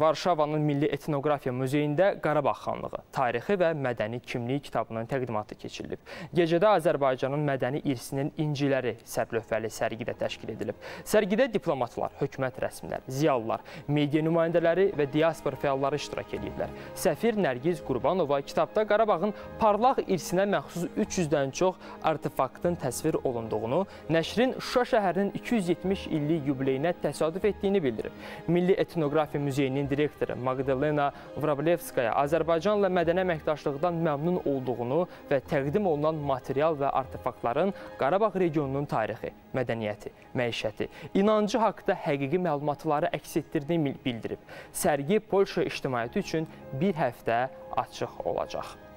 Varşavanın Milli Etnografiya Muzeyində Qarabağ xanlığı, tarixi və mədəni kimlik kitabının təqdimatı keçirilib. Gecədə Azərbaycanın mədəni irsinin inciləri sərlövhəli sərgidə təşkil edilib. Sərgidə diplomatlar, hökumət rəsmilər, ziyalılar, media nümayəndələri və diaspor fəalları iştirak ediblər. Səfir Nərgiz Qurbanova kitabda Qarabağın parlaq irsinə məxsus 300-dən çox artefaktın təsvir olunduğunu, nəşrin Şuşa şəhərinin 270 illik yubileyinə təsadüf etdiyini bildirib. Milli Etnografiya Muzeyinin Muzeyinin direktoru Magdalena Vrablevskaya Azərbaycanla mədəni əməkdaşlıqdan məmnun olduğunu və təqdim olunan material və artefaktların Qarabağ regionunun tarixi, mədəniyyəti, məişəti, inancı haqqında həqiqi məlumatları əks etdirdiyini bildirib. Sərgi Polşa ictimaiyyəti üçün bir həftə açıq olacaq.